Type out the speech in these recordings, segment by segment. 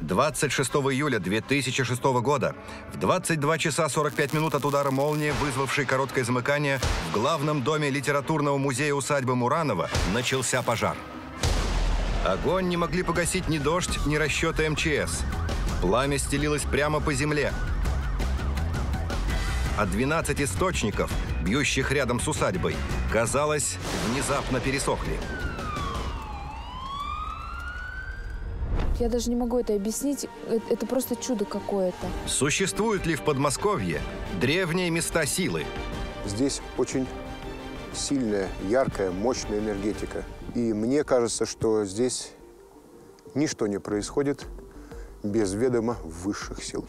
26 июля 2006 года в 22 часа 45 минут от удара молнии, вызвавшей короткое замыкание, в главном доме литературного музея усадьбы Муранова начался пожар. Огонь не могли погасить ни дождь, ни расчеты МЧС. Пламя стелилось прямо по земле. От 12 источников, бьющих рядом с усадьбой, казалось, внезапно пересохли. Я даже не могу это объяснить. Э- Это просто чудо какое-то. Существуют ли в Подмосковье древние места силы? Здесь очень сильная, яркая, мощная энергетика. И мне кажется, что здесь ничто не происходит без ведома высших сил.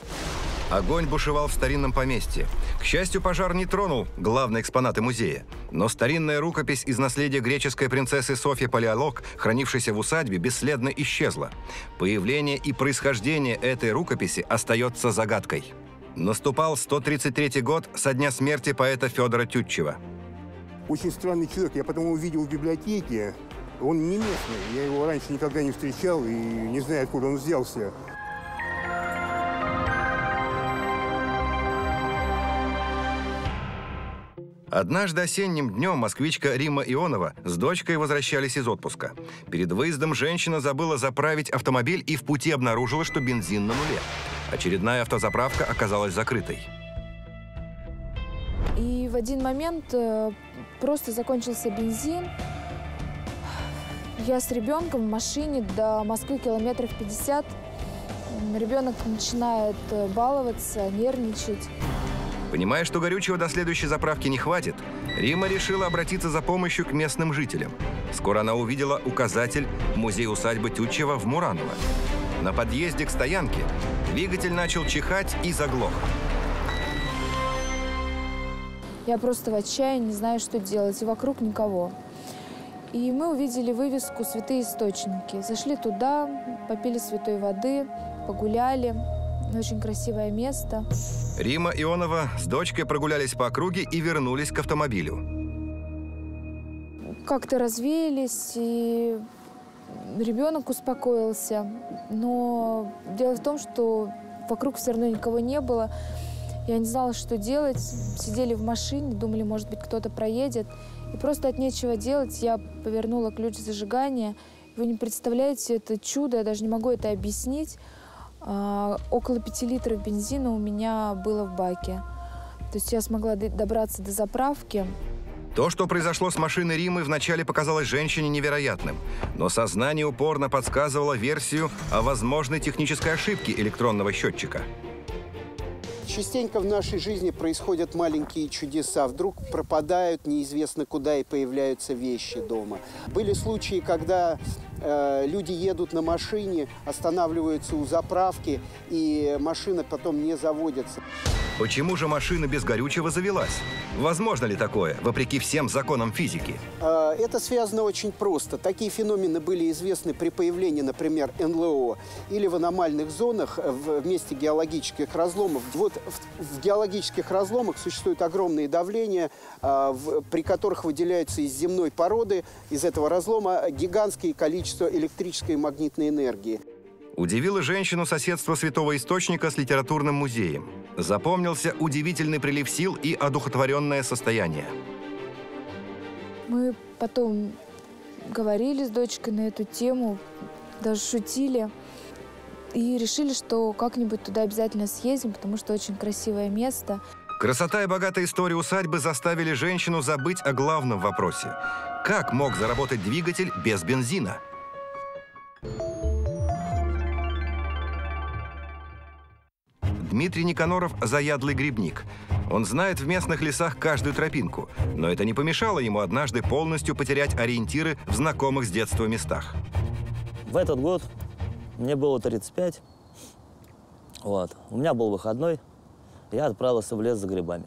Огонь бушевал в старинном поместье. К счастью, пожар не тронул главные экспонаты музея. Но старинная рукопись из наследия греческой принцессы Софьи Палеолог, хранившаяся в усадьбе, бесследно исчезла. Появление и происхождение этой рукописи остается загадкой. Наступал 133 год со дня смерти поэта Федора Тютчева. Очень странный человек. Я потом увидел в библиотеке. Он не местный. Я его раньше никогда не встречал и не знаю, откуда он взялся. Однажды осенним днем москвичка Рима Ионова с дочкой возвращались из отпуска. Перед выездом женщина забыла заправить автомобиль и в пути обнаружила, что бензин на нуле. Очередная автозаправка оказалась закрытой. И в один момент э, просто закончился бензин. Я с ребенком в машине до Москвы километров 50. М, Ребенок начинает э, баловаться, нервничать. Понимая, что горючего до следующей заправки не хватит, Рима решила обратиться за помощью к местным жителям. Скоро она увидела указатель «Музей-усадьбы Тютчева» в Мураново. На подъезде к стоянке двигатель начал чихать и заглох. Я просто в отчаянии, не знаю, что делать, и вокруг никого. И мы увидели вывеску «Святые источники». Зашли туда, попили святой воды, погуляли. Очень красивое место. Рима Ионова с дочкой прогулялись по округе и вернулись к автомобилю. Как-то развеялись, и ребенок успокоился. Но дело в том, что вокруг все равно никого не было. Я не знала, что делать. Сидели в машине, думали, может быть, кто-то проедет. И просто от нечего делать я повернула ключ зажигания. Вы не представляете, это чудо, я даже не могу это объяснить. А, около пяти литров бензина у меня было в баке. То есть я смогла добраться до заправки. То, что произошло с машиной Римы, вначале показалось женщине невероятным. Но сознание упорно подсказывало версию о возможной технической ошибке электронного счетчика. Частенько в нашей жизни происходят маленькие чудеса. Вдруг пропадают неизвестно куда и появляются вещи дома. Были случаи, когда люди едут на машине, останавливаются у заправки, и машина потом не заводится. Почему же машина без горючего завелась? Возможно ли такое, вопреки всем законам физики? Э, Это связано очень просто. Такие феномены были известны при появлении, например, НЛО или в аномальных зонах э, в месте геологических разломов. Вот в, геологических разломах давление, э, в- при которых выделяются из земной породы, из этого разлома гигантское количество электрической и магнитной энергии. Удивило женщину соседство святого источника с литературным музеем. Запомнился удивительный прилив сил и одухотворенное состояние. Мы потом говорили с дочкой на эту тему, даже шутили. И решили, что как-нибудь туда обязательно съездим, потому что очень красивое место. Красота и богатая история усадьбы заставили женщину забыть о главном вопросе. Как мог заработать двигатель без бензина? Дмитрий Никаноров – заядлый грибник. Он знает в местных лесах каждую тропинку, но это не помешало ему однажды полностью потерять ориентиры в знакомых с детства местах. В этот год мне было 35. Вот. У меня был выходной. Я отправился в лес за грибами.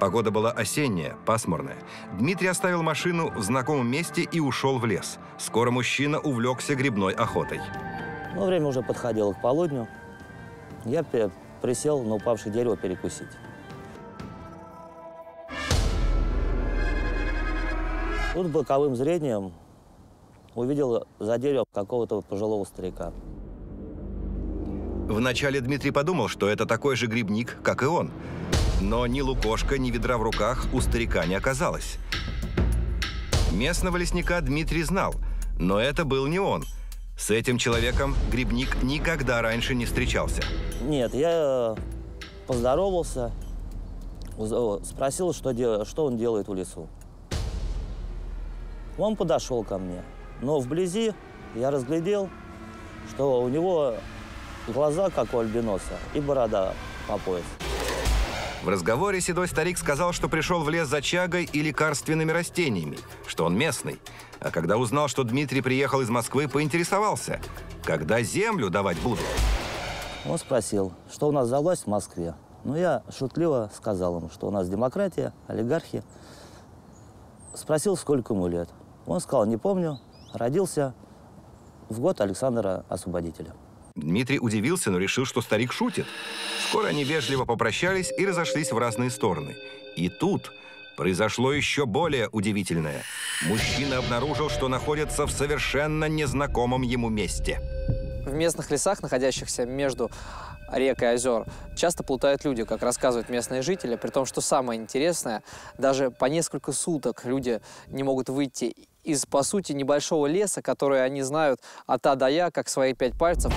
Погода была осенняя, пасмурная. Дмитрий оставил машину в знакомом месте и ушел в лес. Скоро мужчина увлекся грибной охотой. Но время уже подходило к полудню. Я присел на упавшее дерево перекусить. Тут боковым зрением увидел за деревом какого-то пожилого старика. Вначале Дмитрий подумал, что это такой же грибник, как и он. Но ни лукошка, ни ведра в руках у старика не оказалось. Местного лесника Дмитрий знал, но это был не он. С этим человеком грибник никогда раньше не встречался. Нет, я поздоровался, уз- спросил, что, де- что он делает в лесу. Он подошел ко мне, но вблизи я разглядел, что у него глаза, как у альбиноса, и борода по пояс. В разговоре седой старик сказал, что пришел в лес за чагой и лекарственными растениями, что он местный. А когда узнал, что Дмитрий приехал из Москвы, поинтересовался, когда землю давать будут. Он спросил, что у нас за власть в Москве. Ну, я шутливо сказал ему, что у нас демократия, олигархи. Спросил, сколько ему лет. Он сказал, не помню, родился в год Александра Освободителя. Дмитрий удивился, но решил, что старик шутит. Скоро они вежливо попрощались и разошлись в разные стороны. И тут произошло еще более удивительное. Мужчина обнаружил, что находится в совершенно незнакомом ему месте. В местных лесах, находящихся между рек и озер, часто плутают люди, как рассказывают местные жители, при том, что самое интересное, даже по несколько суток люди не могут выйти из, по сути, небольшого леса, который они знают от А до Я, как свои пять пальцев.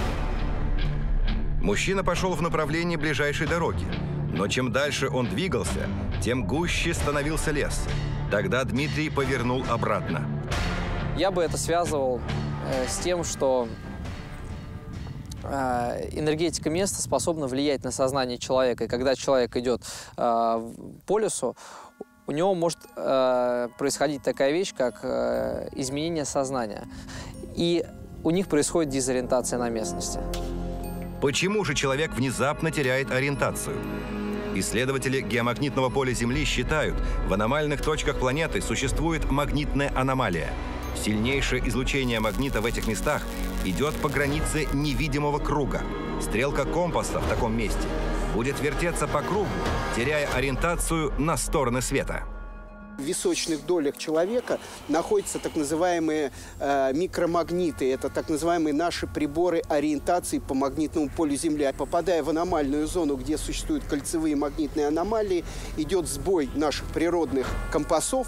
Мужчина пошел в направлении ближайшей дороги. Но чем дальше он двигался, тем гуще становился лес. Тогда Дмитрий повернул обратно. Я бы это связывал э, с тем, что э, энергетика места способна влиять на сознание человека. И когда человек идет э, по лесу, у него может э, происходить такая вещь, как э, изменение сознания. И у них происходит дезориентация на местности. Почему же человек внезапно теряет ориентацию? Исследователи геомагнитного поля Земли считают, в аномальных точках планеты существует магнитная аномалия. Сильнейшее излучение магнита в этих местах идет по границе невидимого круга. Стрелка компаса в таком месте будет вертеться по кругу, теряя ориентацию на стороны света. В височных долях человека находятся так называемые э, микромагниты. Это так называемые наши приборы ориентации по магнитному полю Земли. Попадая в аномальную зону, где существуют кольцевые магнитные аномалии, идет сбой наших природных компасов.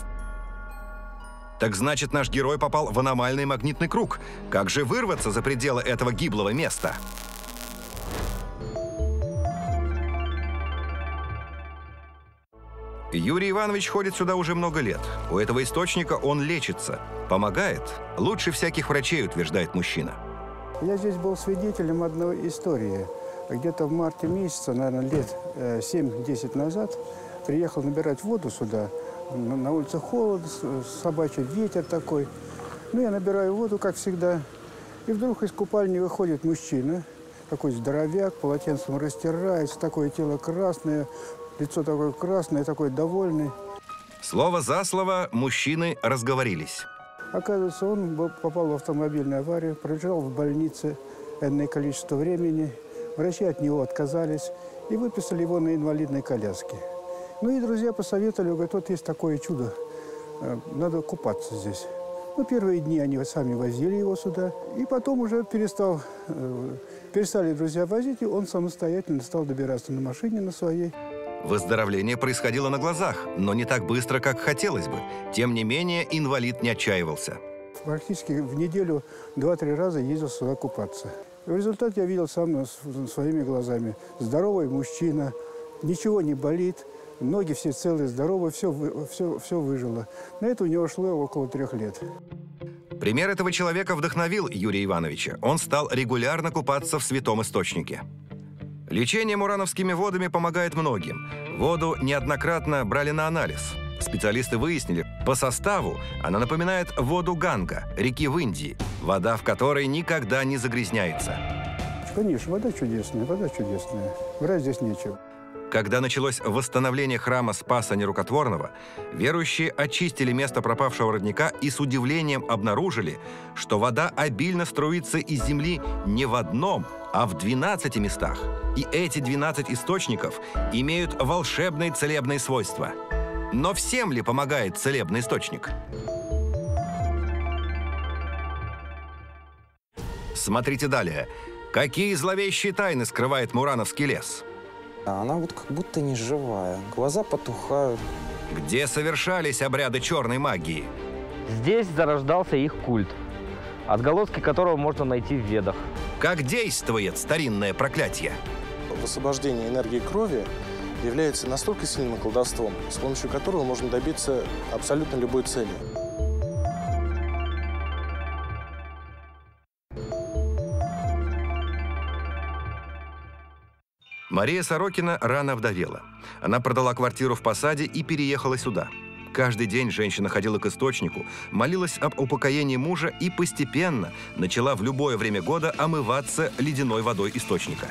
Так значит, наш герой попал в аномальный магнитный круг. Как же вырваться за пределы этого гиблого места? Юрий Иванович ходит сюда уже много лет. У этого источника он лечится. Помогает. Лучше всяких врачей, утверждает мужчина. Я здесь был свидетелем одной истории. Где-то в марте месяца, наверное, лет э, 7-10 назад, приехал набирать воду сюда. На, улице холод, собачий ветер такой. Ну, я набираю воду, как всегда. И вдруг из купальни выходит мужчина, такой здоровяк, полотенцем растирается, такое тело красное, лицо такое красное, такой довольный. Слово за слово мужчины разговорились. Оказывается, он попал в автомобильную аварию, пролежал в больнице энное количество времени. Врачи от него отказались и выписали его на инвалидной коляске. Ну и друзья посоветовали, говорят, вот есть такое чудо, э, надо купаться здесь. Ну, первые дни они сами возили его сюда, и потом уже перестал, э, перестали друзья возить, и он самостоятельно стал добираться на машине на своей. Выздоровление происходило на глазах, но не так быстро, как хотелось бы. Тем не менее, инвалид не отчаивался. Практически в неделю два-три раза ездил сюда купаться. В результате я видел сам своими глазами. Здоровый мужчина, ничего не болит, ноги все целые, здоровые, все, все, все выжило. На это у него шло около трех лет. Пример этого человека вдохновил Юрия Ивановича. Он стал регулярно купаться в святом источнике. Лечение мурановскими водами помогает многим. Воду неоднократно брали на анализ. Специалисты выяснили, по составу она напоминает воду Ганга, реки в Индии, вода в которой никогда не загрязняется. Конечно, вода чудесная, вода чудесная. Врать здесь нечего. Когда началось восстановление храма Спаса Нерукотворного, верующие очистили место пропавшего родника и с удивлением обнаружили, что вода обильно струится из земли не в одном, а в 12 местах. И эти 12 источников имеют волшебные целебные свойства. Но всем ли помогает целебный источник? Смотрите далее. Какие зловещие тайны скрывает Мурановский лес? Она вот как будто не живая. Глаза потухают. Где совершались обряды черной магии? Здесь зарождался их культ, отголоски которого можно найти в ведах. Как действует старинное проклятие? Высвобождение энергии крови является настолько сильным колдовством, с помощью которого можно добиться абсолютно любой цели. Мария Сорокина рано вдовела. Она продала квартиру в посаде и переехала сюда. Каждый день женщина ходила к источнику, молилась об упокоении мужа и постепенно начала в любое время года омываться ледяной водой источника.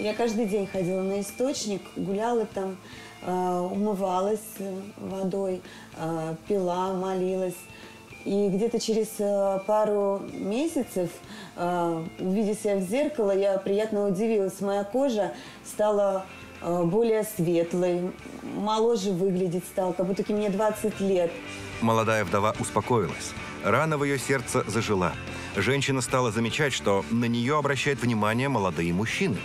Я каждый день ходила на источник, гуляла там, э, умывалась водой, э, пила, молилась. И где-то через э, пару месяцев, э, увидев себя в зеркало, я приятно удивилась. Моя кожа стала э, более светлой, моложе выглядеть стала, как будто мне 20 лет. Молодая вдова успокоилась. Рана в ее сердце зажила. Женщина стала замечать, что на нее обращают внимание молодые мужчины.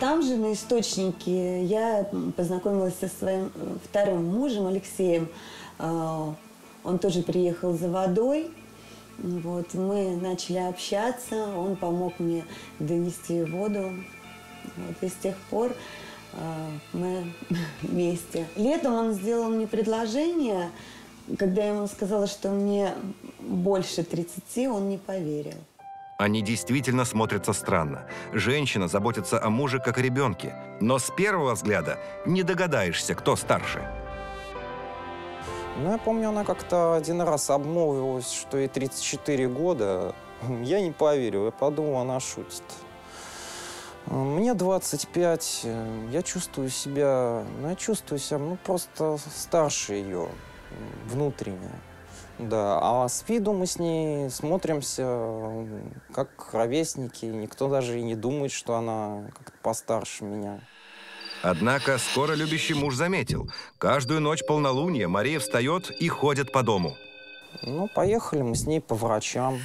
Там же, на источнике, я познакомилась со своим вторым мужем Алексеем. Он тоже приехал за водой. Вот, мы начали общаться, он помог мне донести воду. Вот, и с тех пор э, мы вместе. Летом он сделал мне предложение, когда я ему сказала, что мне больше 30, он не поверил. Они действительно смотрятся странно. Женщина заботится о муже как о ребенке. Но с первого взгляда не догадаешься, кто старше. Ну, я помню, она как-то один раз обмолвилась, что ей 34 года. Я не поверил, я подумал, она шутит. Мне 25, я чувствую себя, ну, я чувствую себя, ну, просто старше ее, внутренне. Да, а с виду мы с ней смотримся как ровесники. Никто даже и не думает, что она как-то постарше меня. Однако скоро любящий муж заметил. Каждую ночь полнолуния Мария встает и ходит по дому. Ну, поехали мы с ней по врачам.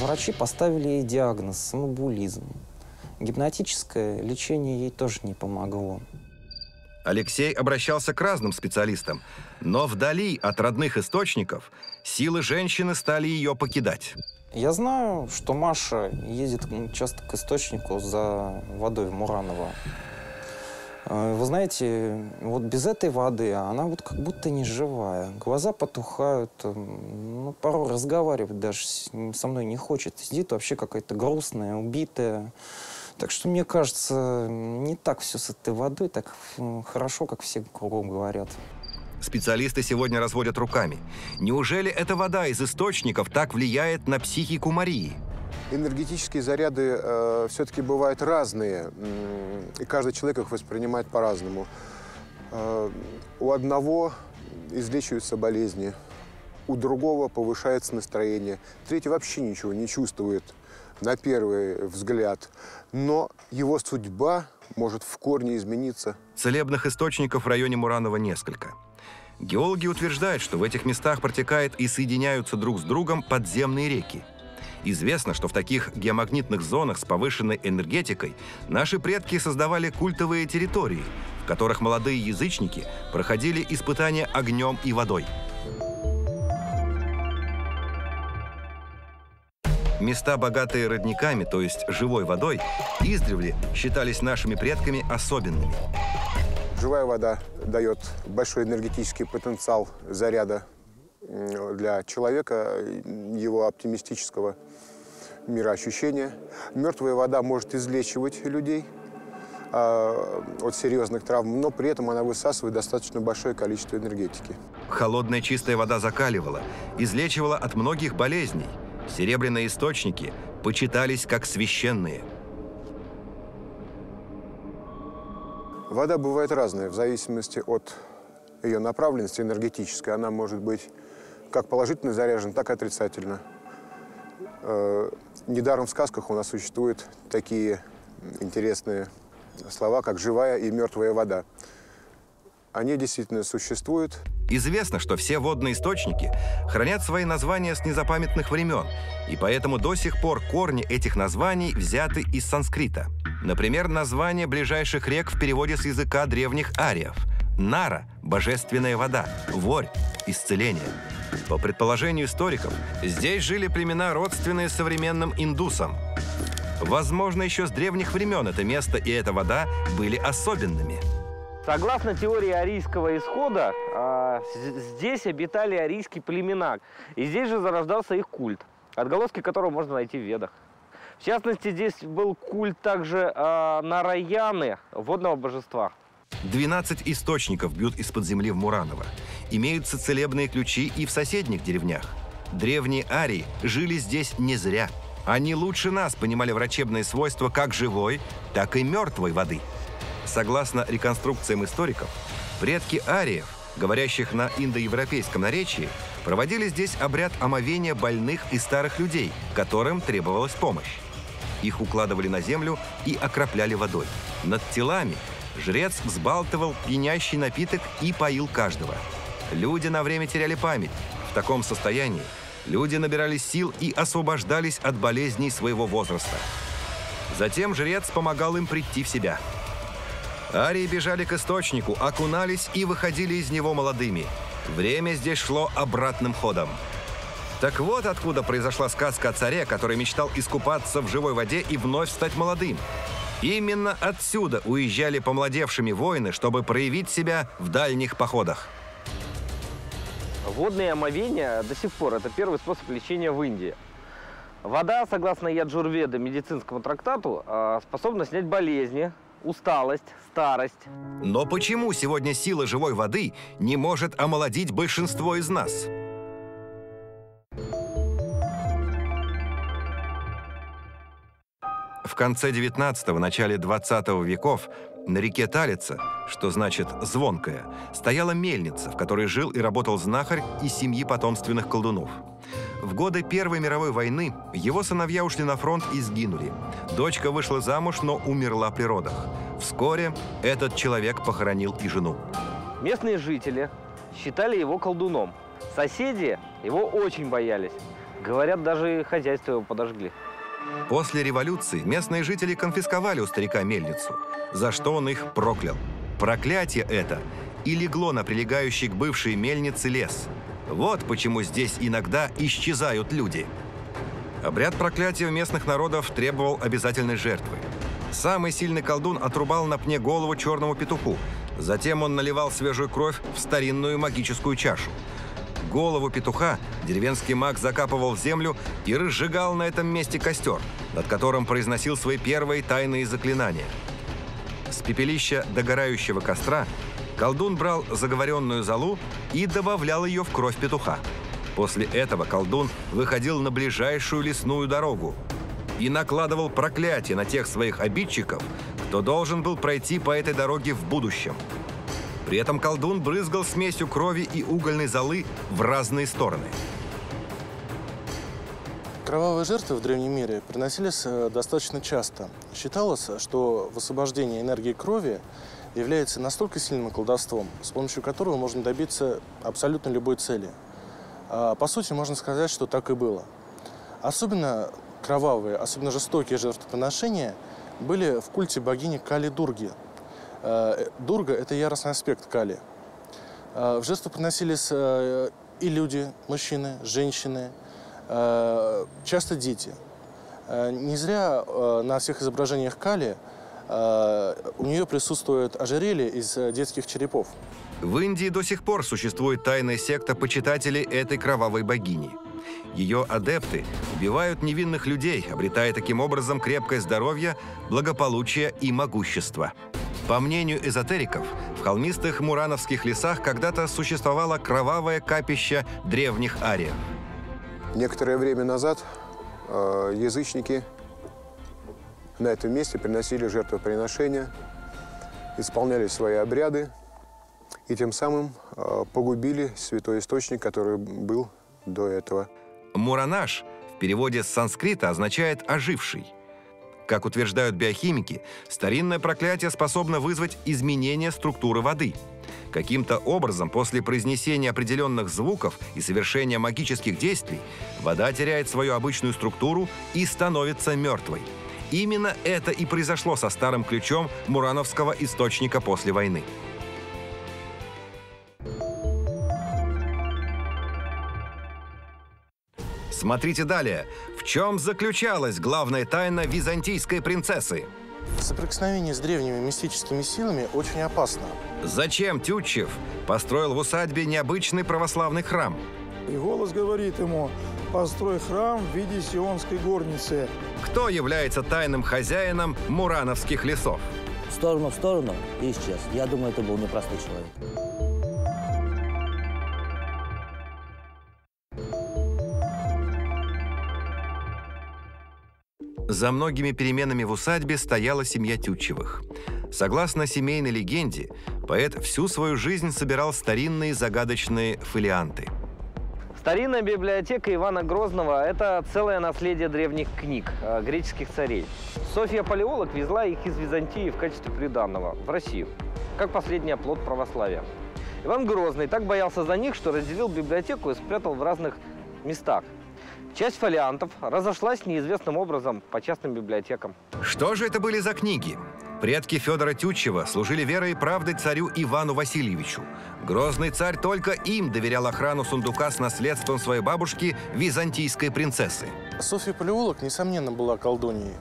Врачи поставили ей диагноз – самобулизм. Гипнотическое лечение ей тоже не помогло. Алексей обращался к разным специалистам, но вдали от родных источников силы женщины стали ее покидать. Я знаю, что Маша ездит часто к источнику за водой в Мураново. Э, Вы знаете, вот без этой воды она вот как будто не живая. Глаза потухают, ну, порой разговаривать даже со мной не хочет. Сидит вообще какая-то грустная, убитая. Так что, мне кажется, не так все с этой водой, так м, хорошо, как все кругом говорят. Специалисты сегодня разводят руками. Неужели эта вода из источников так влияет на психику Марии? Энергетические заряды э, все-таки бывают разные, и каждый человек их воспринимает по-разному. Э, у одного излечиваются болезни, у другого повышается настроение, третий вообще ничего не чувствует на первый взгляд, но его судьба может в корне измениться. Целебных источников в районе Муранова несколько. Геологи утверждают, что в этих местах протекают и соединяются друг с другом подземные реки. Известно, что в таких геомагнитных зонах с повышенной энергетикой наши предки создавали культовые территории, в которых молодые язычники проходили испытания огнем и водой. Места, богатые родниками, то есть живой водой, издревле считались нашими предками особенными. Живая вода дает большой энергетический потенциал заряда для человека, его оптимистического мироощущения. Мертвая вода может излечивать людей а, от серьезных травм, но при этом она высасывает достаточно большое количество энергетики. Холодная чистая вода закаливала, излечивала от многих болезней. Серебряные источники почитались как священные. Вода бывает разная в зависимости от ее направленности энергетической. Она может быть как положительно заряжена, так и отрицательно. Недаром в сказках у нас существуют такие интересные слова, как «живая» и «мертвая вода». они действительно существуют. Известно, что все водные источники хранят свои названия с незапамятных времен, и поэтому до сих пор корни этих названий взяты из санскрита. Например, название ближайших рек в переводе с языка древних ариев. Нара – божественная вода, Ворь – исцеление. По предположению историков, здесь жили племена, родственные современным индусам. Возможно, еще с древних времен это место и эта вода были особенными – Согласно теории арийского исхода, а, здесь обитали арийские племена. И здесь же зарождался их культ, отголоски которого можно найти в Ведах. В частности, здесь был культ также э, Нараяны, водного божества. 12 источников бьют из-под земли в Мураново. Имеются целебные ключи и в соседних деревнях. Древние арии жили здесь не зря. Они лучше нас понимали врачебные свойства как живой, так и мертвой воды – Согласно реконструкциям историков, предки ариев, говорящих на индоевропейском наречии, проводили здесь обряд омовения больных и старых людей, которым требовалась помощь. Их укладывали на землю и окропляли водой. Над телами жрец взбалтывал пьянящий напиток и поил каждого. Люди на время теряли память. В таком состоянии люди набирали сил и освобождались от болезней своего возраста. Затем жрец помогал им прийти в себя – Арии бежали к источнику, окунались и выходили из него молодыми. Время здесь шло обратным ходом. Так вот откуда произошла сказка о царе, который мечтал искупаться в живой воде и вновь стать молодым. Именно отсюда уезжали помладевшими воины, чтобы проявить себя в дальних походах. Водные омовения до сих пор – это первый способ лечения в Индии. Вода, согласно Яджурведа, медицинскому трактату, а, способна снять болезни, усталость, старость. Но почему сегодня сила живой воды не может омолодить большинство из нас? В конце 19-го, начале 20 веков на реке Талица, что значит «звонкая», стояла мельница, в которой жил и работал знахарь из семьи потомственных колдунов. В годы Первой мировой войны его сыновья ушли на фронт и сгинули. Дочка вышла замуж, но умерла при родах. Вскоре этот человек похоронил и жену. Местные жители считали его колдуном. Соседи его очень боялись. Говорят, даже хозяйство его подожгли. После революции местные жители конфисковали у старика мельницу, за что он их проклял. Проклятие это и легло на прилегающий к бывшей мельнице лес. Вот почему здесь иногда исчезают люди. Обряд проклятия у местных народов требовал обязательной жертвы. Самый сильный колдун отрубал на пне голову черному петуху. Затем он наливал свежую кровь в старинную магическую чашу. Голову петуха деревенский маг закапывал в землю и разжигал на этом месте костер, над которым произносил свои первые тайные заклинания. С пепелища догорающего костра колдун брал заговоренную золу и добавлял ее в кровь петуха. После этого колдун выходил на ближайшую лесную дорогу, и накладывал проклятие на тех своих обидчиков, кто должен был пройти по этой дороге в будущем. При этом колдун брызгал смесью крови и угольной золы в разные стороны. Кровавые жертвы в древнем мире приносились э, достаточно часто. Считалось, что высвобождение энергии крови является настолько сильным колдовством, с помощью которого можно добиться абсолютно любой цели. А, по сути, можно сказать, что так и было. Особенно кровавые, особенно жестокие жертвоприношения были в культе богини Кали-Дурги. Э, Дурга – это яростный аспект Кали. Э, в жертву приносились э, и люди, мужчины, женщины, часто дети. Не зря на всех изображениях Кали у нее присутствует ожерелье из детских черепов. В Индии до сих пор существует тайная секта почитателей этой кровавой богини – ее адепты убивают невинных людей, обретая таким образом крепкое здоровье, благополучие и могущество. По мнению эзотериков, в холмистых мурановских лесах когда-то существовало кровавое капище древних ариев. Некоторое время назад э, язычники на этом месте приносили жертвоприношения, исполняли свои обряды и тем самым э, погубили святой источник, который был до этого. Муранаш в переводе с санскрита означает «оживший». Как утверждают биохимики, старинное проклятие способно вызвать изменение структуры воды. Каким-то образом после произнесения определенных звуков и совершения магических действий вода теряет свою обычную структуру и становится мертвой. Именно это и произошло со старым ключом Мурановского источника после войны. Смотрите далее. В чем заключалась главная тайна византийской принцессы? Соприкосновение с древними мистическими силами очень опасно. Зачем Тютчев построил в усадьбе необычный православный храм? И голос говорит ему, построй храм в виде сионской горницы. Кто является тайным хозяином Мурановских лесов? В сторону, в сторону и исчез. Я думаю, это был непростой человек. За многими переменами в усадьбе стояла семья Тютчевых. Согласно семейной легенде, поэт всю свою жизнь собирал старинные загадочные фолианты. Старинная библиотека Ивана Грозного – это целое наследие древних книг э, греческих царей. Софья Палеолог везла их из Византии в качестве приданного в Россию, как последний оплот православия. Иван Грозный так боялся за них, что разделил библиотеку и спрятал в разных местах – Часть фолиантов разошлась неизвестным образом по частным библиотекам. Что же это были за книги? Предки Федора Тютчева служили верой и правдой царю Ивану Васильевичу. Грозный царь только им доверял охрану сундука с наследством своей бабушки, византийской принцессы. Софья Палеолог, несомненно, была колдуньей.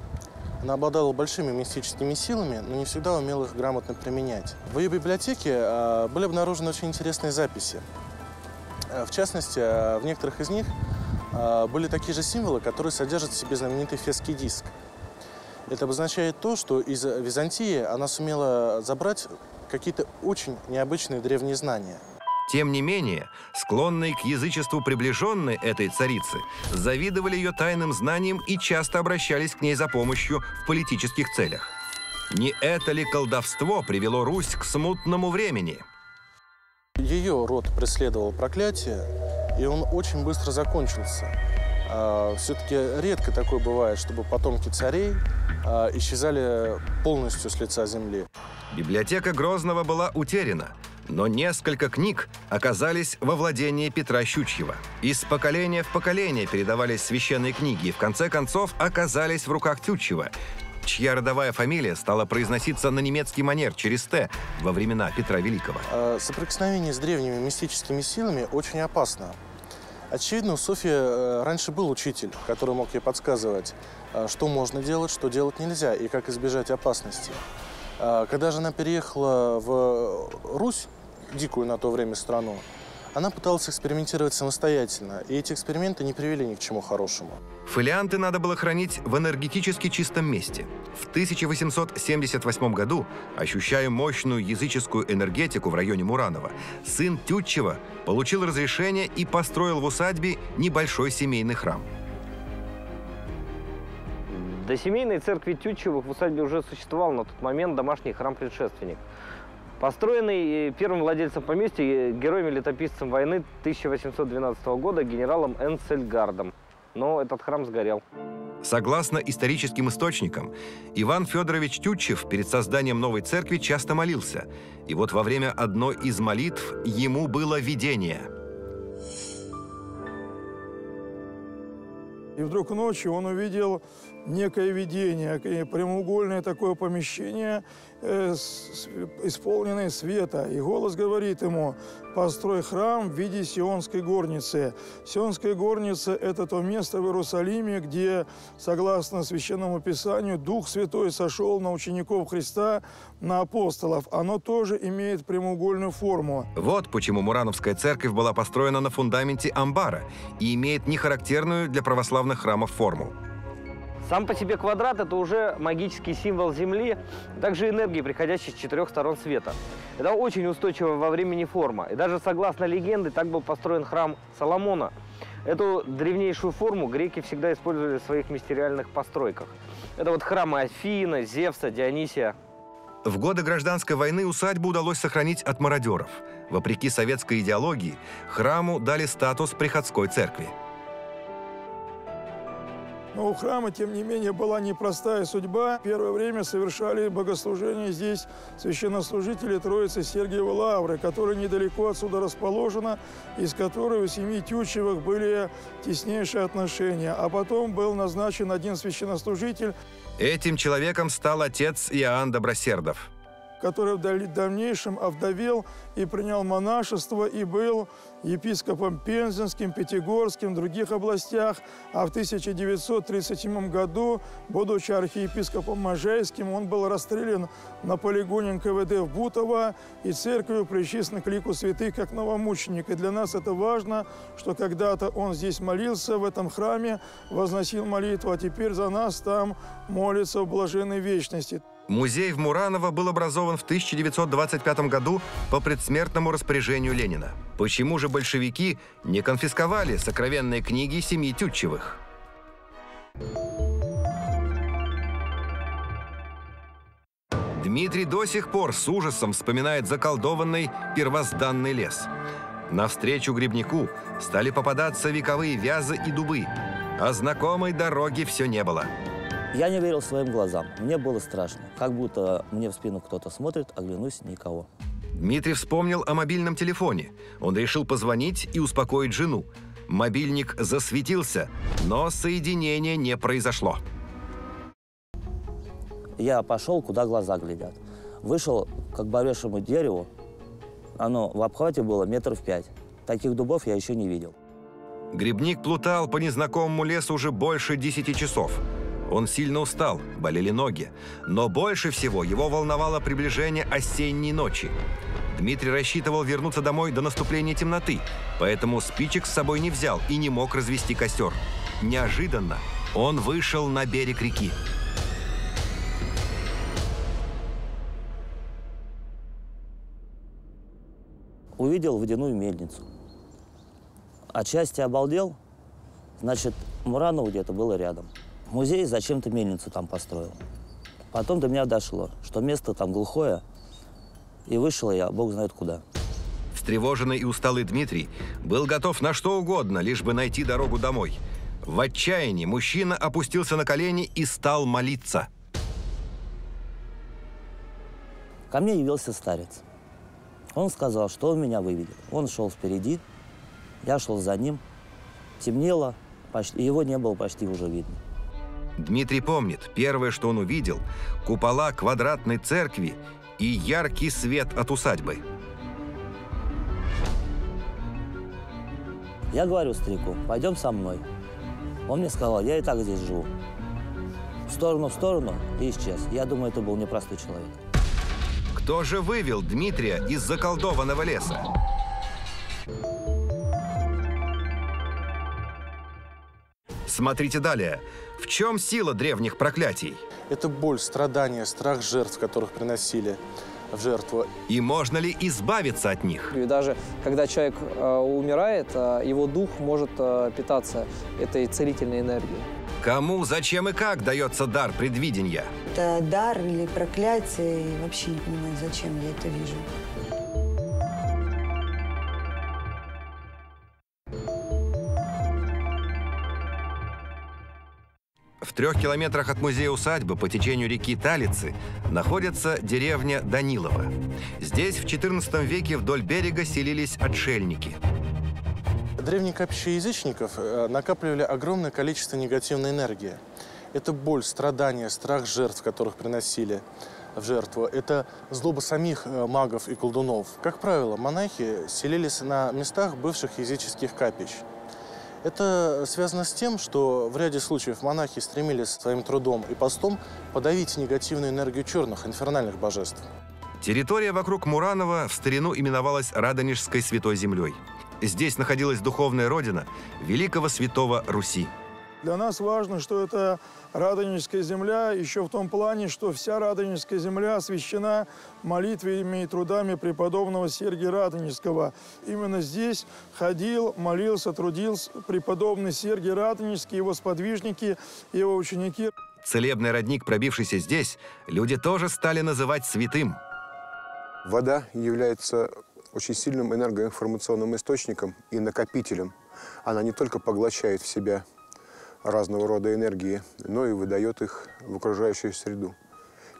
Она обладала большими мистическими силами, но не всегда умела их грамотно применять. В ее библиотеке э, были обнаружены очень интересные записи. Э, в частности, э, в некоторых из них а, были такие же символы, которые содержат в себе знаменитый фесский диск. Это обозначает то, что из Византии она сумела забрать какие-то очень необычные древние знания. Тем не менее, склонные к язычеству приближенные этой царицы завидовали ее тайным знаниям и часто обращались к ней за помощью в политических целях. Не это ли колдовство привело Русь к смутному времени? Ее род преследовал проклятие, и он очень быстро закончился. А, Все-таки редко такое бывает, чтобы потомки царей а, исчезали полностью с лица земли. Библиотека Грозного была утеряна, но несколько книг оказались во владении Петра Щучьего. Из поколения в поколение передавались священные книги и в конце концов оказались в руках Тютчева, чья родовая фамилия стала произноситься на немецкий манер через «Т» во времена Петра Великого. А, соприкосновение с древними мистическими силами очень опасно. Очевидно, у Софьи э, раньше был учитель, который мог ей подсказывать, э, что можно делать, что делать нельзя и как избежать опасности. А, когда же она переехала в Русь, дикую на то время страну, она пыталась экспериментировать самостоятельно, и эти эксперименты не привели ни к чему хорошему. Фолианты надо было хранить в энергетически чистом месте. В 1878 году, ощущая мощную языческую энергетику в районе Муранова, сын Тютчева получил разрешение и построил в усадьбе небольшой семейный храм. До семейной церкви Тютчевых в усадьбе уже существовал на тот момент домашний храм-предшественник – Построенный э, первым владельцем поместья, э, героем-летописцем войны 1812 года генералом Энцельгардом. Но этот храм сгорел. Согласно историческим источникам, Иван Федорович Тютчев перед созданием новой церкви часто молился. И вот во время одной из молитв ему было видение. И вдруг ночью он увидел некое видение, прямоугольное такое помещение, э, исполненное света. И голос говорит ему, построй храм в виде Сионской горницы. Сионская горница – это то место в Иерусалиме, где, согласно Священному Писанию, Дух Святой сошел на учеников Христа, на апостолов. Оно тоже имеет прямоугольную форму. Вот почему Мурановская церковь была построена на фундаменте амбара и имеет нехарактерную для православных храмов форму. Сам по себе квадрат – это уже магический символ Земли, также энергии, приходящей с четырех сторон света. Это очень устойчивая во времени форма. И даже согласно легенде, так был построен храм Соломона. Эту древнейшую форму греки всегда использовали в своих мистериальных постройках. Это вот храмы Афина, Зевса, Дионисия. В годы гражданской войны усадьбу удалось сохранить от мародеров. Вопреки советской идеологии, храму дали статус приходской церкви. Но у храма, тем не менее, была непростая судьба. Первое время совершали богослужение здесь священнослужители Троицы Сергиева Лавры, которая недалеко отсюда расположена, из которой у семьи Тютчевых были теснейшие отношения. А потом был назначен один священнослужитель. Этим человеком стал отец Иоанн Добросердов который в дальнейшем овдовел и принял монашество и был епископом Пензенским, Пятигорским, других областях. А в 1937 году, будучи архиепископом Можайским, он был расстрелян на полигоне НКВД в Бутово и церковью причислен к лику святых как новомученик. И для нас это важно, что когда-то он здесь молился в этом храме, возносил молитву, а теперь за нас там молится в блаженной вечности. Музей в Мураново был образован в 1925 году по предсмертному распоряжению Ленина. Почему же большевики не конфисковали сокровенные книги семьи Тютчевых? Дмитрий до сих пор с ужасом вспоминает заколдованный первозданный лес. Навстречу грибнику стали попадаться вековые вязы и дубы, а знакомой дороги все не было – я не верил своим глазам. Мне было страшно. Как будто мне в спину кто-то смотрит, оглянусь – никого. Дмитрий вспомнил о мобильном телефоне. Он решил позвонить и успокоить жену. Мобильник засветился, но соединение не произошло. Я пошел, куда глаза глядят. Вышел к оборевшему дереву. Оно в обхвате было метров пять. Таких дубов я еще не видел. Грибник плутал по незнакомому лесу уже больше десяти часов. Он сильно устал, болели ноги. Но больше всего его волновало приближение осенней ночи. Дмитрий рассчитывал вернуться домой до наступления темноты, поэтому спичек с собой не взял и не мог развести костер. Неожиданно он вышел на берег реки. Увидел водяную мельницу. Отчасти обалдел, значит, Мураново где-то было рядом. Музей зачем-то мельницу там построил. Потом до меня дошло, что место там глухое, и вышел я, бог знает куда. Встревоженный и усталый Дмитрий был готов на что угодно, лишь бы найти дорогу домой. В отчаянии мужчина опустился на колени и стал молиться. Ко мне явился старец. Он сказал, что он меня выведет. Он шел впереди, я шел за ним. Темнело, почти, его не было почти уже видно. Дмитрий помнит, первое, что он увидел – купола квадратной церкви и яркий свет от усадьбы. Я говорю старику, пойдем со мной. Он мне сказал, я и так здесь живу. В сторону, в сторону и исчез. Я думаю, это был непростой человек. Кто же вывел Дмитрия из заколдованного леса? Смотрите далее. В чем сила древних проклятий? Это боль, страдания, страх жертв, которых приносили в жертву. И можно ли избавиться от них? И даже когда человек э, умирает, э, его дух может э, питаться этой целительной энергией. Кому, зачем и как дается дар предвидения? Это дар или проклятие, и вообще не понимаю, зачем я это вижу. В трех километрах от музея-усадьбы по течению реки Талицы находится деревня Данилова. Здесь в XIV веке вдоль берега селились отшельники. Древние капища язычников э, накапливали огромное количество негативной энергии. Это боль, страдания, страх жертв, которых приносили в жертву. Это злоба самих э, магов и колдунов. Как правило, монахи селились на местах бывших языческих капищ. Это связано с тем, что в ряде случаев монахи стремились своим трудом и постом подавить негативную энергию черных, инфернальных божеств. Территория вокруг Муранова в старину именовалась Радонежской Святой Землей. Здесь находилась духовная родина великого святого Руси. Для нас важно, что это Радонежская земля еще в том плане, что вся Радонежская земля освящена молитвами и трудами преподобного Сергия Радонежского. Именно здесь ходил, молился, трудился преподобный Сергий Радонежский, его сподвижники, его ученики. Целебный родник, пробившийся здесь, люди тоже стали называть святым. Вода является очень сильным энергоинформационным источником и накопителем. Она не только поглощает в себя разного рода энергии, но и выдает их в окружающую среду.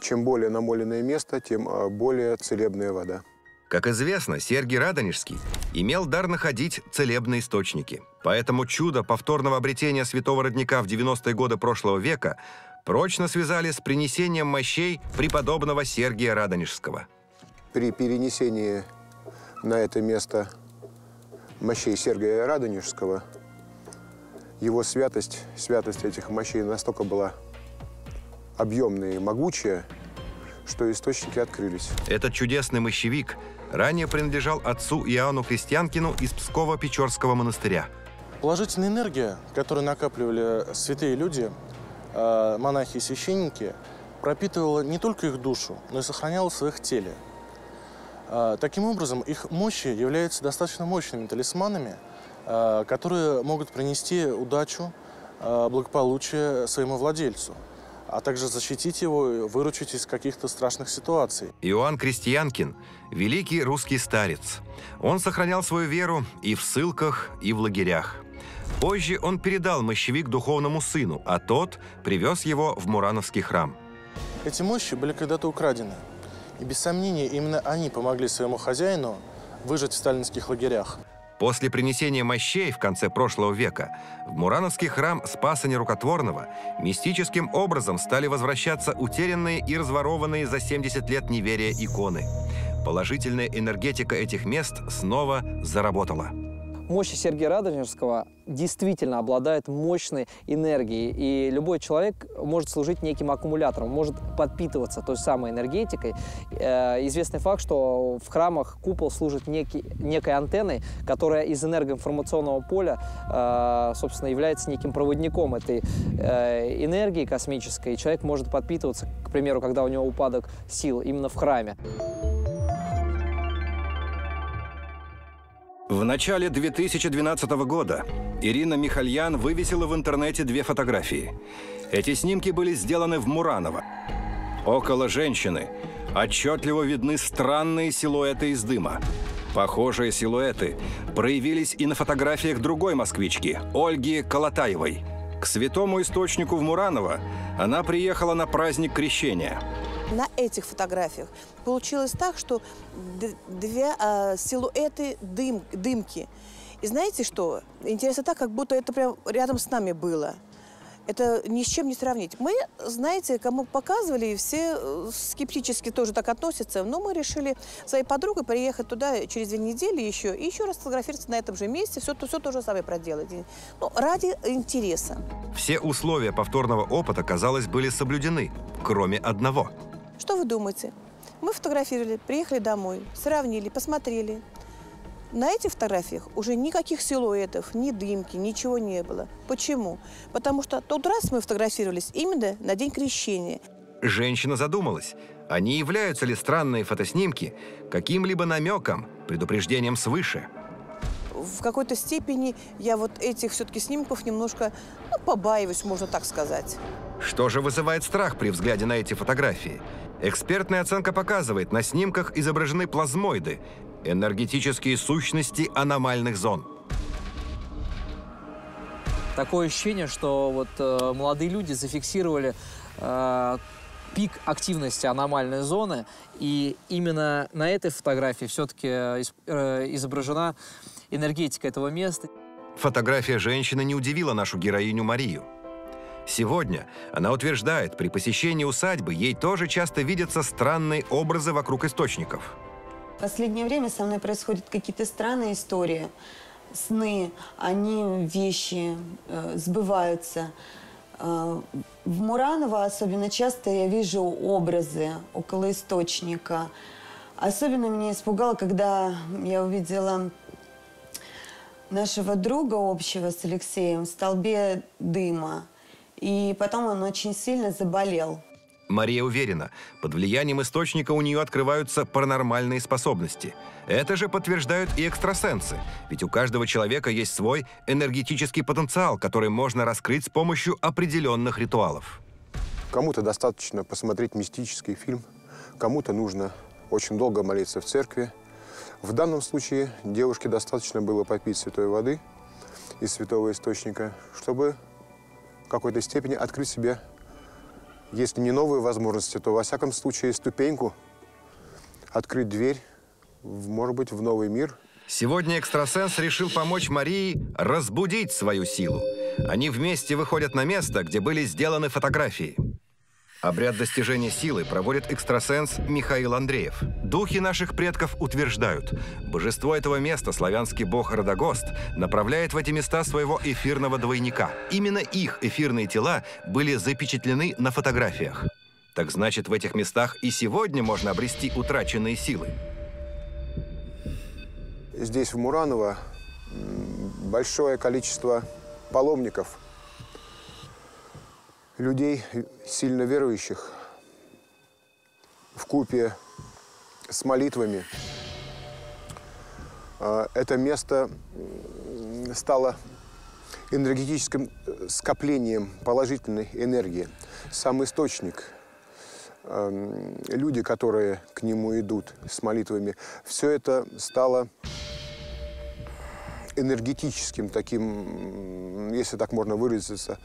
Чем более намоленное место, тем а, более целебная вода. Как известно, Сергий Радонежский имел дар находить целебные источники. Поэтому чудо повторного обретения святого родника в 90-е годы прошлого века прочно связали с принесением мощей преподобного Сергия Радонежского. При перенесении на это место мощей Сергия Радонежского его святость, святость этих мощей настолько была объемная и могучая, что источники открылись. Этот чудесный мощевик ранее принадлежал отцу Иоанну Крестьянкину из Псково-Печорского монастыря. Положительная энергия, которую накапливали святые люди, э, монахи и священники, пропитывала не только их душу, но и сохраняла в их теле. Э, таким образом, их мощи являются достаточно мощными талисманами, которые могут принести удачу, благополучие своему владельцу а также защитить его и выручить из каких-то страшных ситуаций. Иоанн Крестьянкин – великий русский старец. Он сохранял свою веру и в ссылках, и в лагерях. Позже он передал мощевик духовному сыну, а тот привез его в Мурановский храм. Эти мощи были когда-то украдены. И без сомнения именно они помогли своему хозяину выжить в сталинских лагерях. После принесения мощей в конце прошлого века в Мурановский храм Спаса Нерукотворного мистическим образом стали возвращаться утерянные и разворованные за 70 лет неверия иконы. Положительная энергетика этих мест снова заработала мощи Сергея Радонежского действительно обладает мощной энергией, и любой человек может служить неким аккумулятором, может подпитываться той самой энергетикой. Э, известный факт, что в храмах купол служит некий, некой антенной, которая из энергоинформационного поля, э, собственно, является неким проводником этой э, энергии космической, и человек может подпитываться, к примеру, когда у него упадок сил именно в храме. В начале 2012 года Ирина Михальян вывесила в интернете две фотографии. Эти снимки были сделаны в Мураново. Около женщины отчетливо видны странные силуэты из дыма. Похожие силуэты проявились и на фотографиях другой москвички, Ольги Колотаевой. К святому источнику в Мураново она приехала на праздник крещения – на этих фотографиях получилось так, что две а, силуэты дым, дымки. И знаете что? Интересно так, как будто это прям рядом с нами было. Это ни с чем не сравнить. Мы, знаете, кому показывали, все э, скептически тоже так относятся, но мы решили своей подругой приехать туда через две недели еще и еще раз фотографироваться на этом же месте, все, все то же самое проделать. Ну, ради интереса. Все условия повторного опыта, казалось, были соблюдены, кроме одного – что вы думаете? Мы фотографировали, приехали домой, сравнили, посмотрели. На этих фотографиях уже никаких силуэтов, ни дымки, ничего не было. Почему? Потому что тот раз мы фотографировались именно на день крещения. Женщина задумалась, а не являются ли странные фотоснимки каким-либо намеком, предупреждением свыше? В какой-то степени я вот этих все-таки снимков немножко ну, побаиваюсь, можно так сказать. Что же вызывает страх при взгляде на эти фотографии? Экспертная оценка показывает, на снимках изображены плазмоиды, энергетические сущности аномальных зон. Такое ощущение, что вот э, молодые люди зафиксировали э, пик активности аномальной зоны, и именно на этой фотографии все-таки э, изображена энергетика этого места. Фотография женщины не удивила нашу героиню Марию. Сегодня она утверждает, при посещении усадьбы ей тоже часто видятся странные образы вокруг источников. В последнее время со мной происходят какие-то странные истории. Сны, они, вещи э, сбываются. Э, в Мураново особенно часто я вижу образы около источника. Особенно меня испугало, когда я увидела нашего друга общего с Алексеем в столбе дыма. И потом он очень сильно заболел. Мария уверена, под влиянием источника у нее открываются паранормальные способности. Это же подтверждают и экстрасенсы, ведь у каждого человека есть свой энергетический потенциал, который можно раскрыть с помощью определенных ритуалов. Кому-то достаточно посмотреть мистический фильм, кому-то нужно очень долго молиться в церкви. В данном случае девушке достаточно было попить святой воды из святого источника, чтобы какой-то степени открыть себе, если не новые возможности, то, во всяком случае, ступеньку, открыть дверь, в, может быть, в новый мир. Сегодня экстрасенс решил помочь Марии разбудить свою силу. Они вместе выходят на место, где были сделаны фотографии. Обряд достижения силы проводит экстрасенс Михаил Андреев. Духи наших предков утверждают, божество этого места, славянский бог Родогост, направляет в эти места своего эфирного двойника. Именно их эфирные тела были запечатлены на фотографиях. Так значит, в этих местах и сегодня можно обрести утраченные силы. Здесь, в Мураново, большое количество паломников – людей, сильно верующих, в купе с молитвами. А, это место стало энергетическим э, скоплением положительной энергии. Сам источник, люди, которые к нему идут с молитвами, все это стало энергетическим таким, если так можно выразиться,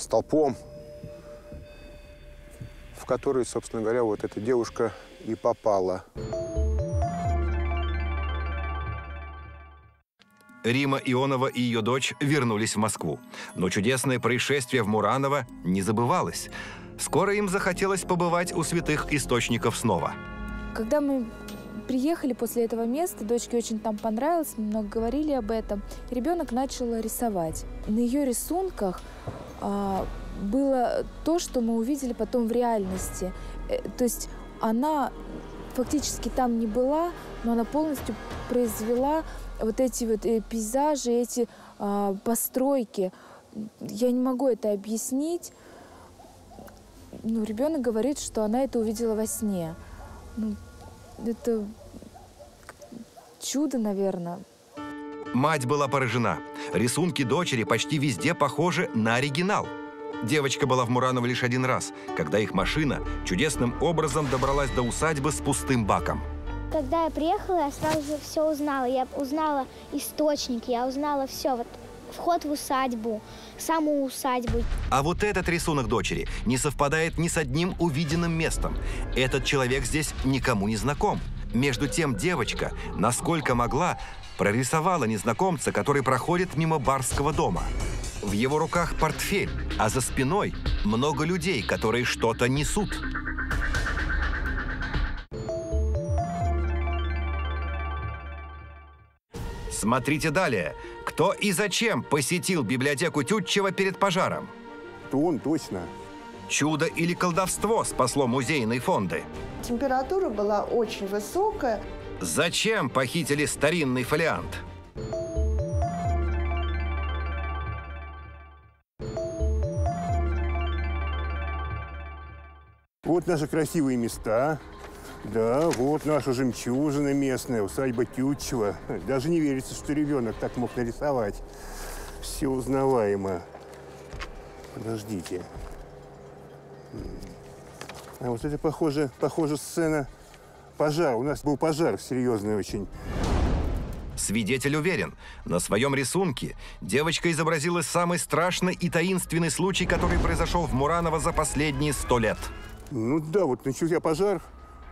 столпом, в который, собственно говоря, вот эта девушка и попала. Рима Ионова и ее дочь вернулись в Москву. Но чудесное происшествие в Мураново не забывалось. Скоро им захотелось побывать у святых источников снова. Когда мы приехали после этого места, дочке очень там понравилось, много говорили об этом. Ребенок начал рисовать. На ее рисунках а, было то, что мы увидели потом в реальности. Э, то есть она фактически там не была, но она полностью произвела вот эти вот э, пейзажи, эти а, постройки. Я не могу это объяснить. Ну, ребенок говорит, что она это увидела во сне. Ну, это чудо, наверное. Мать была поражена. Рисунки дочери почти везде похожи на оригинал. Девочка была в Мураново лишь один раз, когда их машина чудесным образом добралась до усадьбы с пустым баком. Когда я приехала, я сразу все узнала. Я узнала источник, я узнала все. Вот вход в усадьбу, саму усадьбу. А вот этот рисунок дочери не совпадает ни с одним увиденным местом. Этот человек здесь никому не знаком. Между тем девочка, насколько могла, прорисовала незнакомца, который проходит мимо барского дома. В его руках портфель, а за спиной много людей, которые что-то несут. Смотрите далее. Кто и зачем посетил библиотеку Тютчева перед пожаром? Он точно. Чудо или колдовство спасло музейные фонды? Температура была очень высокая. Зачем похитили старинный фолиант? Вот наши красивые места. Да, вот наша жемчужина местная, усадьба Тютчева. Даже не верится, что ребенок так мог нарисовать. Все узнаваемо. Подождите. А вот это, похоже, похоже сцена пожара. У нас был пожар серьезный очень. Свидетель уверен, на своем рисунке девочка изобразила самый страшный и таинственный случай, который произошел в Мураново за последние сто лет. Ну да, вот начался пожар,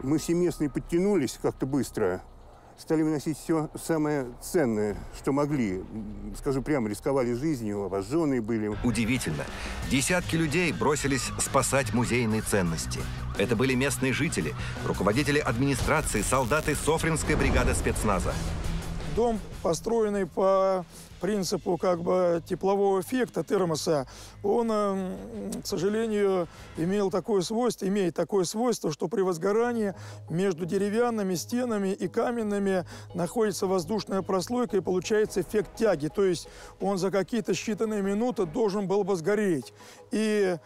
мы все местные подтянулись как-то быстро, стали выносить все самое ценное, что могли. Скажу прямо, рисковали жизнью, обожженные были. Удивительно. Десятки людей бросились спасать музейные ценности. Это были местные жители, руководители администрации, солдаты Софринской бригады спецназа. Дом, построенный по принципу как бы теплового эффекта термоса, он, эм, к сожалению, имел такое свойство, имеет такое свойство, что при возгорании между деревянными стенами и каменными находится воздушная прослойка и получается эффект тяги. То есть он за какие-то считанные минуты должен был бы сгореть. И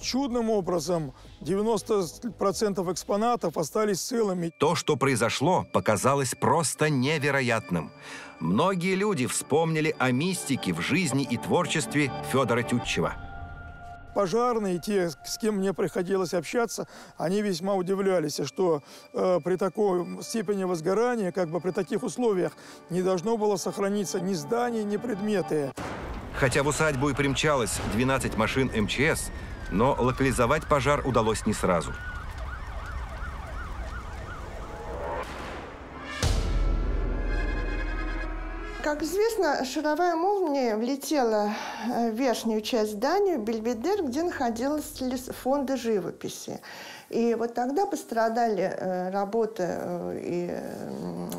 чудным образом 90% экспонатов остались целыми. То, что произошло, показалось просто невероятным. Многие люди вспомнили о мистике в жизни и творчестве Федора Тютчева. Пожарные, те, с кем мне приходилось общаться, они весьма удивлялись, что э, при такой степени возгорания, как бы при таких условиях, не должно было сохраниться ни здание, ни предметы. Хотя в усадьбу и примчалось 12 машин МЧС, но локализовать пожар удалось не сразу. Как известно, шаровая молния влетела э, в верхнюю часть здания, Бельведер, где находились фонды живописи. И вот тогда пострадали э, работы э, и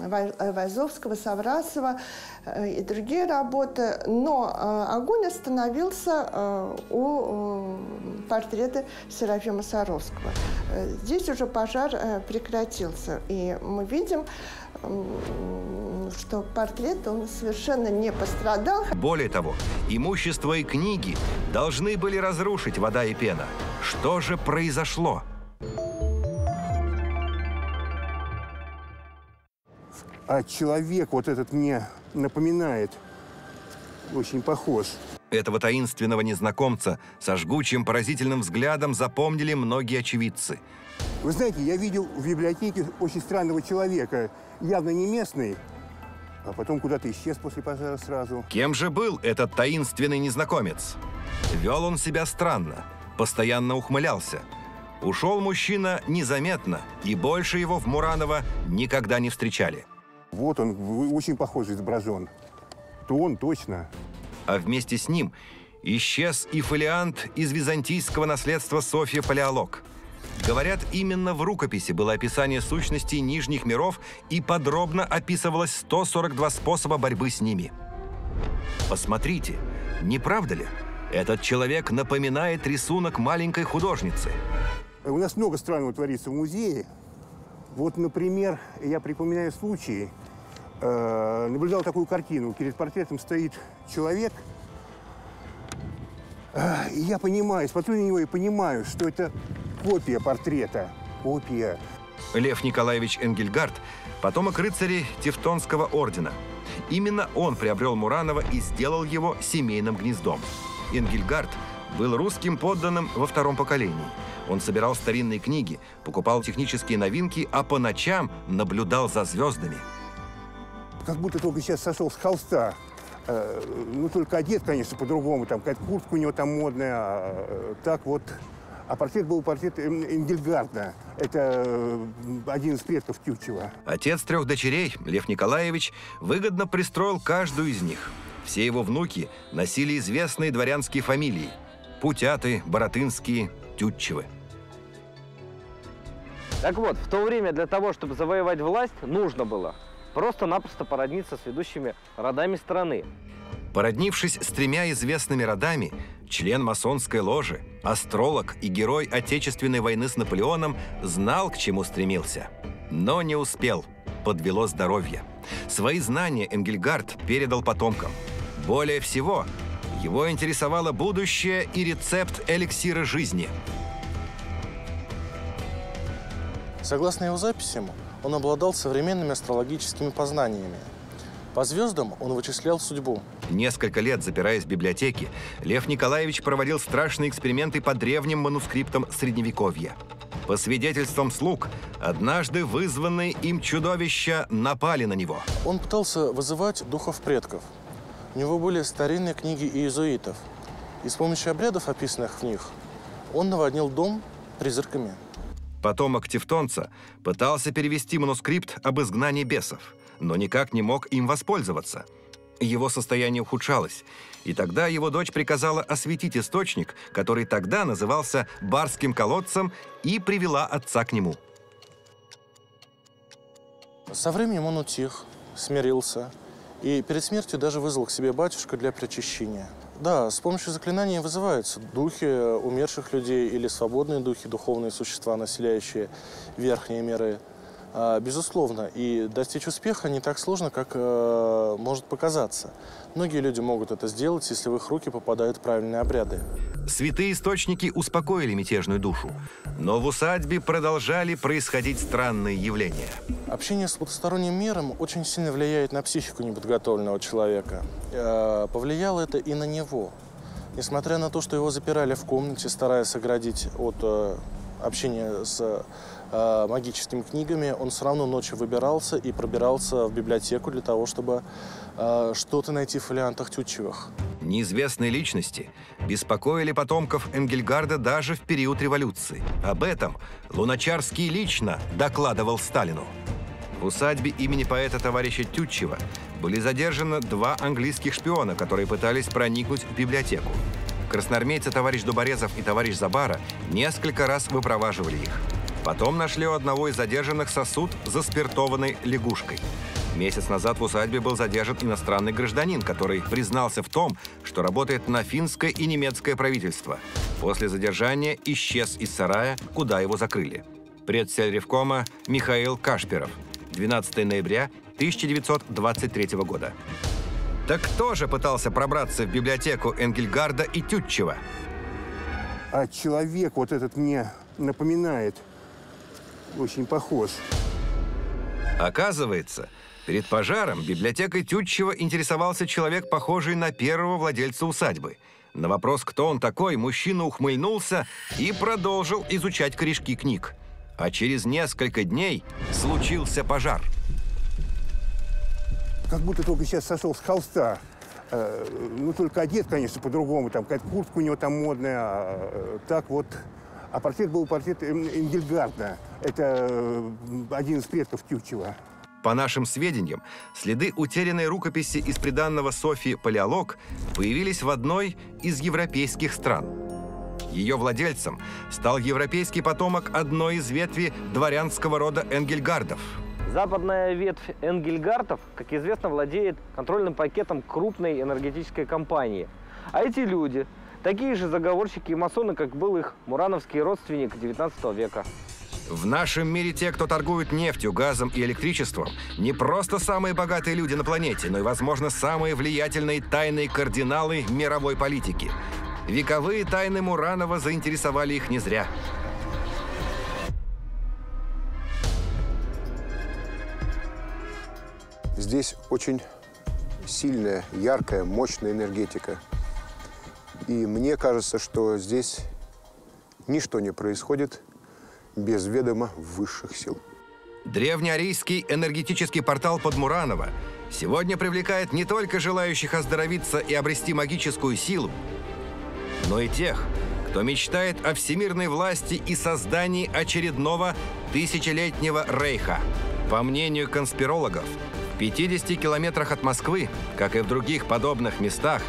Вайзовского, Саврасова и другие работы, но огонь остановился у портрета Серафима Саровского. Здесь уже пожар прекратился, и мы видим, что портрет, он совершенно не пострадал. Более того, имущество и книги должны были разрушить вода и пена. Что же произошло? А человек вот этот мне напоминает, очень похож. Этого таинственного незнакомца со жгучим поразительным взглядом запомнили многие очевидцы. Вы знаете, я видел в библиотеке очень странного человека, явно не местный, а потом куда-то исчез после пожара сразу. Кем же был этот таинственный незнакомец? Вел он себя странно, постоянно ухмылялся. Ушел мужчина незаметно, и больше его в Мураново никогда не встречали. Вот он, очень похоже изображен. То он точно. А вместе с ним исчез и фолиант из византийского наследства Софья Палеолог – Говорят, именно в рукописи было описание сущностей нижних миров и подробно описывалось 142 способа борьбы с ними. Посмотрите, не правда ли? Этот человек напоминает рисунок маленькой художницы. У нас много странного творится в музее. Вот, например, я припоминаю случаи. Э, наблюдал такую картину. Перед портретом стоит человек. Э, и я понимаю, смотрю на него и понимаю, что это копия портрета. Копия. Лев Николаевич Энгельгард – потомок рыцарей Тевтонского ордена. Именно он приобрел Муранова и сделал его семейным гнездом. Энгельгард был русским подданным во втором поколении. Он собирал старинные книги, покупал технические новинки, а по ночам наблюдал за звездами. Как будто только сейчас сошел с холста. Э, ну, только одет, конечно, по-другому. Там какая-то куртка у него там модная. А э, так вот а портрет был портрет Энгельгарда. Это э, один из предков Тютчева. Отец трех дочерей, Лев Николаевич, выгодно пристроил каждую из них. Все его внуки носили известные дворянские фамилии. Путяты, Боротынские, Тютчевы. Так вот, в то время для того, чтобы завоевать власть, нужно было просто-напросто породниться с ведущими родами страны. Породнившись с тремя известными родами, член масонской ложи, астролог и герой Отечественной войны с Наполеоном знал, к чему стремился. Но не успел. Подвело здоровье. Свои знания Энгельгард передал потомкам. Более всего, его интересовало будущее и рецепт эликсира жизни. Согласно его записям, он обладал современными астрологическими познаниями – по звездам он вычислял судьбу. Несколько лет запираясь в библиотеке, Лев Николаевич проводил страшные эксперименты по древним манускриптам Средневековья. По свидетельствам слуг, однажды вызванные им чудовища напали на него. Он пытался вызывать духов предков. У него были старинные книги иезуитов. И с помощью обрядов, описанных в них, он наводнил дом призраками. Потомок Тевтонца пытался перевести манускрипт об изгнании бесов но никак не мог им воспользоваться. Его состояние ухудшалось, и тогда его дочь приказала осветить источник, который тогда назывался барским колодцем, и привела отца к нему. Со временем он утих, смирился, и перед смертью даже вызвал к себе батюшка для причащения. Да, с помощью заклинания вызываются духи умерших людей или свободные духи, духовные существа, населяющие верхние миры. А, безусловно, и достичь успеха не так сложно, как э, может показаться. Многие люди могут это сделать, если в их руки попадают правильные обряды. Святые источники успокоили мятежную душу, но в усадьбе продолжали происходить странные явления. Общение с потусторонним миром очень сильно влияет на психику неподготовленного человека. Э, повлияло это и на него. Несмотря на то, что его запирали в комнате, стараясь оградить от э, общения с э, магическими книгами, он все равно ночью выбирался и пробирался в библиотеку для того, чтобы э, что-то найти в фолиантах Тютчевых. неизвестные личности беспокоили потомков Энгельгарда даже в период революции. Об этом Луначарский лично докладывал Сталину. В усадьбе имени поэта товарища Тютчева были задержаны два английских шпиона, которые пытались проникнуть в библиотеку. Красноармейцы товарищ Дуборезов и товарищ Забара несколько раз выпроваживали их. Потом нашли у одного из задержанных сосуд за спиртованной лягушкой. Месяц назад в усадьбе был задержан иностранный гражданин, который признался в том, что работает на финское и немецкое правительство. После задержания исчез из сарая, куда его закрыли. Предсельревкома Михаил Кашперов. 12 ноября 1923 года. Так кто же пытался пробраться в библиотеку Энгельгарда и Тютчева? А человек вот этот мне напоминает, очень похож. Оказывается, перед пожаром библиотекой Тютчева интересовался человек, похожий на первого владельца усадьбы. На вопрос, кто он такой, мужчина ухмыльнулся и продолжил изучать корешки книг. А через несколько дней случился пожар – как будто только сейчас сошел с холста. Э, ну, только одет, конечно, по-другому. Там какая-то куртка у него там модная. А, э, так вот. А портрет был портрет Энгельгарда. Это э, один из предков Тютчева. По нашим сведениям, следы утерянной рукописи из приданного Софии «Палеолог» появились в одной из европейских стран. Ее владельцем стал европейский потомок одной из ветви дворянского рода Энгельгардов – Западная ветвь Энгельгартов, как известно, владеет контрольным пакетом крупной энергетической компании. А эти люди – такие же заговорщики и масоны, как был их мурановский родственник 19 века. В нашем мире те, кто торгует нефтью, газом и электричеством, не просто самые богатые люди на планете, но и, возможно, самые влиятельные тайные кардиналы мировой политики. Вековые тайны Муранова заинтересовали их не зря. Здесь очень сильная, яркая, мощная энергетика. И мне кажется, что здесь ничто не происходит без ведома высших сил. Древнеарийский энергетический портал Подмуранова сегодня привлекает не только желающих оздоровиться и обрести магическую силу, но и тех, кто мечтает о всемирной власти и создании очередного тысячелетнего рейха. По мнению конспирологов, 50 километрах от Москвы, как и в других подобных местах,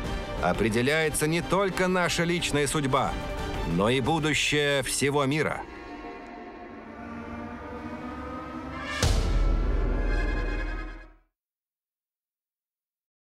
определяется не только наша личная судьба, но и будущее всего мира –